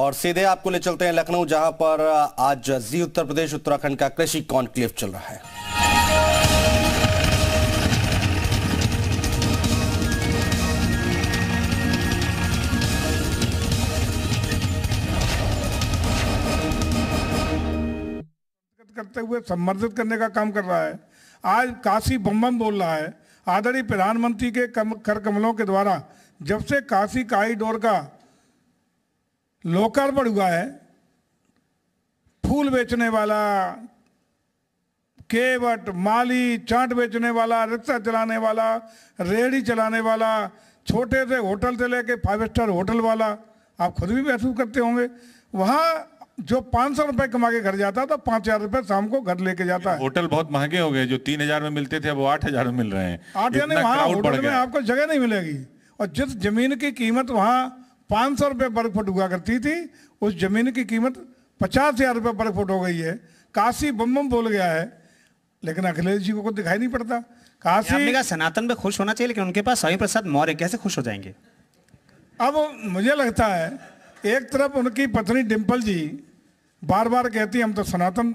और सीधे आपको ले चलते हैं लखनऊ, जहाँ पर आज जी उत्तर प्रदेश, उत्तराखंड का कृषि कॉन्क्लेव चल रहा है। करते हुए संवर्धित करने का काम कर रहा है। आज काशी बम बोल रहा है। आदरणीय प्रधानमंत्री के कर कमलों के द्वारा जब से काशी कॉरिडोर का लोकार्पण हुआ है। फूल बेचने वाला केवट माली चाट बेचने वाला रिक्शा चलाने वाला रेहड़ी चलाने वाला छोटे से होटल से लेके फाइव स्टार होटल वाला आप खुद भी महसूस करते होंगे। वहाँ जो पाँच सौ रुपये कमा के घर जाता था पाँच हज़ार रुपये शाम को घर लेके जाता है। होटल बहुत महँगे हो गए जो तीन हज़ार में मिलते थे अब वो आठ हज़ार में मिल रहे हैं। आठ हज़ार वहाँ होटल में आपको जगह नहीं मिलेगी। और जिस ज़मीन की कीमत वहाँ पाँच सौ रुपये वर्ग फुट हुआ करती थी उस ज़मीन की कीमत पचास हज़ार रुपये वर्ग फुट हो गई है। काशी बम बम बोल गया है लेकिन अखिलेश जी को कुछ दिखाई नहीं पड़ता। आपने काशी कहा सनातन पे खुश होना चाहिए लेकिन उनके पास स्वामी प्रसाद मौर्य कैसे खुश हो जाएँगे? अब मुझे लगता है एक तरफ़ उनकी पत्नी डिम्पल जी बार बार कहती हम तो सनातन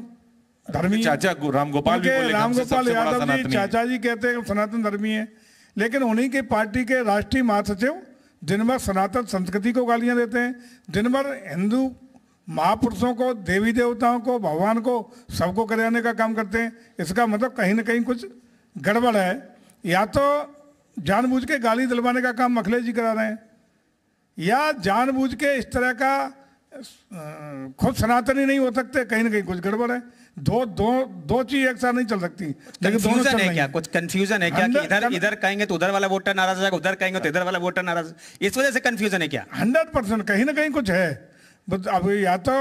धर्मी चाचा राम गोपाल भी बोले राम गोपाल यादव जी चाचा जी कहते हैं सनातन धर्मी है। लेकिन उन्हीं के पार्टी के राष्ट्रीय महासचिव दिन भर सनातन संस्कृति को गालियाँ देते हैं। दिन भर हिंदू महापुरुषों को, देवी देवताओं को, भगवान को, सबको कराने का काम करते हैं। इसका मतलब कहीं ना कहीं कुछ गड़बड़ है। या तो जानबूझ के गाली दिलवाने का काम अखिलेश जी करा रहे हैं। या जानबूझ के इस तरह का खुद सनातनी नहीं हो सकते, कहीं ना कहीं कुछ गड़बड़ है। दो दो दो चीज़ एक साथ नहीं चल सकती। लेकिन दोनों कंफ्यूजन चल है क्या? कुछ कंफ्यूजन है क्या कि इधर इधर कहेंगे तो उधर वाला वोटर नाराज़ हो जाएगा उधर कहेंगे तो इधर वाला वोटर नाराज़। इस वजह से कंफ्यूजन है क्या? हंड्रेड परसेंट कहीं ना कहीं कुछ है। अब या तो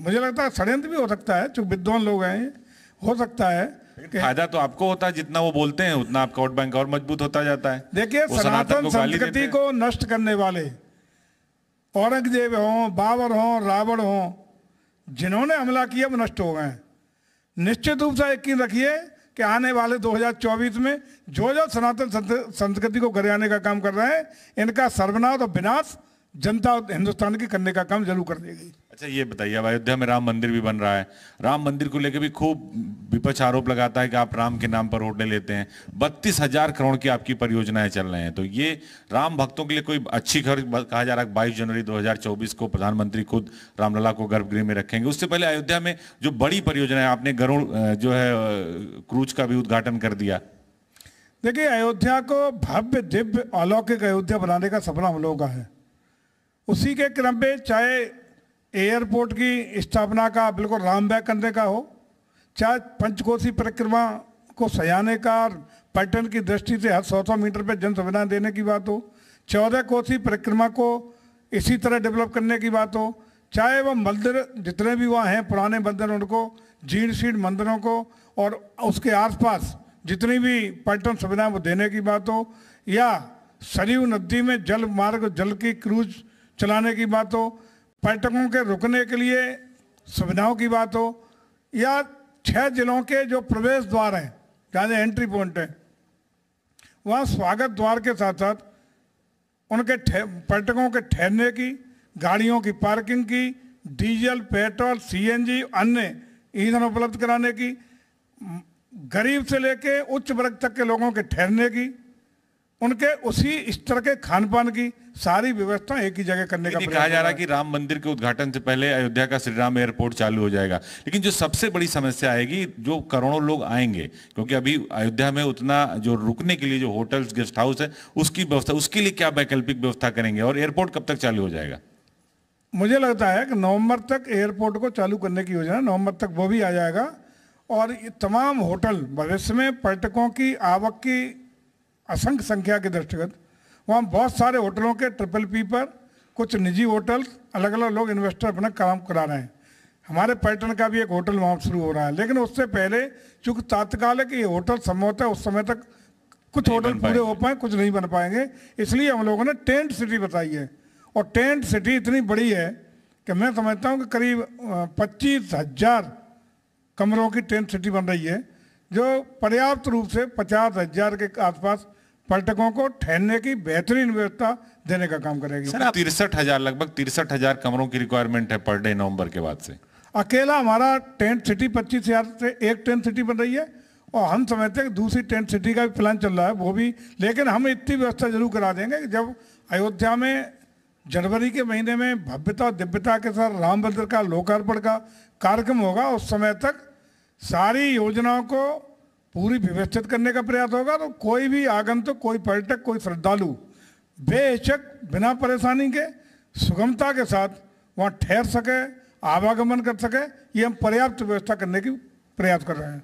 मुझे लगता है षड्यंत्र भी हो सकता है चूँकि विद्वान लोग हैं हो सकता है फ़ायदा तो आपको होता है जितना वो बोलते हैं उतना आपका वोट बैंक और मज़बूत होता जाता है। देखिए सनातन संस्कृति को नष्ट करने वाले औरंगज़ेब हों बाबर हों रावण हों जिन्होंने हमला किया, वो नष्ट हो गए हैं। निश्चित रूप से यकीन रखिए कि आने वाले 2024 में जो जो सनातन संस्कृति को गरियाने का काम कर रहे हैं, इनका सर्वनाश और विनाश जनता हिंदुस्तान की करने का काम ज़रूर कर देगी। अच्छा ये बताइए अब अयोध्या में राम मंदिर भी बन रहा है। राम मंदिर को लेकर भी खूब विपक्ष आरोप लगाता है कि आप राम के नाम पर होटलें लेते हैं। बत्तीस हज़ार करोड़ की आपकी परियोजनाएँ चल रहे हैं। तो ये राम भक्तों के लिए कोई अच्छी खबर कहा जा रहा है बाईस जनवरी 2024 को प्रधानमंत्री खुद रामलला को गर्भगृह में रखेंगे। उससे पहले अयोध्या में जो बड़ी परियोजना है आपने गरुड़ जो है क्रूज का भी उद्घाटन कर दिया। देखिए अयोध्या को भव्य दिव्य अलौकिक अयोध्या बनाने का सपना हम लोगों का है। उसी के क्रम में चाहे एयरपोर्ट की स्थापना का बिल्कुल राम बैक करने का हो, चाहे पंचकोसी परिक्रमा को सजाने का और पर्यटन की दृष्टि से हर सौ सौ मीटर पर जन सुविधा देने की बात हो, चौदह कोसी परिक्रमा को इसी तरह डेवलप करने की बात हो, चाहे वह मंदिर जितने भी वहाँ हैं, पुराने मंदिर उनको जीर्ण शीर्ण मंदिरों को और उसके आसपास जितनी भी पर्यटन सुविधाएँ वो देने की बात हो, या सरयू नदी में जल मार्ग, जल की क्रूज चलाने की बात हो, पर्यटकों के रुकने के लिए सुविधाओं की बात हो, या छह जिलों के जो प्रवेश द्वार हैं जहाँ एंट्री पॉइंट है, वहाँ स्वागत द्वार के साथ साथ उनके पर्यटकों के ठहरने की, गाड़ियों की पार्किंग की डीजल पेट्रोल सीएनजी अन्य ईंधन उपलब्ध कराने की गरीब से लेके उच्च वर्ग तक के लोगों के ठहरने की उनके उसी स्तर के खान पान की सारी व्यवस्था एक ही जगह करने का कहा जा रहा है कि राम मंदिर के उद्घाटन से पहले अयोध्या का श्री राम एयरपोर्ट चालू हो जाएगा। लेकिन जो सबसे बड़ी समस्या आएगी जो करोड़ों लोग आएँगे क्योंकि अभी अयोध्या में उतना जो रुकने के लिए जो होटल्स गेस्ट हाउस है उसकी व्यवस्था उसके लिए क्या वैकल्पिक व्यवस्था करेंगे और एयरपोर्ट कब तक चालू हो जाएगा? मुझे लगता है कि नवंबर तक एयरपोर्ट को चालू करने की योजना। नवंबर तक वो भी आ जाएगा। और ये तमाम होटल भविष्य में पर्यटकों की आवक की असंख्य संख्या के दृष्टिगत वहाँ बहुत सारे होटलों के ट्रिपल पी पर कुछ निजी होटल अलग अलग लोग इन्वेस्टर अपना काम करा रहे हैं। हमारे पर्यटन का भी एक होटल वहाँ शुरू हो रहा है। लेकिन उससे पहले चूँकि तात्कालिक ये होटल संभवतः उस समय तक कुछ होटल पूरे हो पाए कुछ नहीं बन पाएँगे। इसलिए हम लोगों ने टेंट सिटी बताई है। और टेंट सिटी इतनी बड़ी है कि मैं समझता हूँ कि करीब पच्चीस हज़ार कमरों की टेंट सिटी बन रही है जो पर्याप्त रूप से पचास हज़ार के आसपास पर्यटकों को ठहरने की बेहतरीन व्यवस्था देने का काम करेगी। सर तिरसठ हज़ार लगभग तिरसठ हज़ार कमरों की रिक्वायरमेंट है पर डे नवंबर के बाद से। अकेला हमारा टेंट सिटी पच्चीस हज़ार से एक टेंट सिटी बन रही है और हम समझते हैं दूसरी टेंट सिटी का भी प्लान चल रहा है वो भी। लेकिन हम इतनी व्यवस्था ज़रूर करा देंगे कि जब अयोध्या में जनवरी के महीने में भव्यता और दिव्यता के साथ राम मंदिर का लोकार्पण का कार्यक्रम होगा उस समय तक सारी योजनाओं को पूरी व्यवस्थित करने का प्रयास होगा तो कोई भी आगंतुक, कोई पर्यटक, कोई श्रद्धालु बेहिचक, बिना परेशानी के, सुगमता के साथ वहाँ ठहर सके, आवागमन कर सके, ये हम पर्याप्त व्यवस्था करने की प्रयास कर रहे हैं।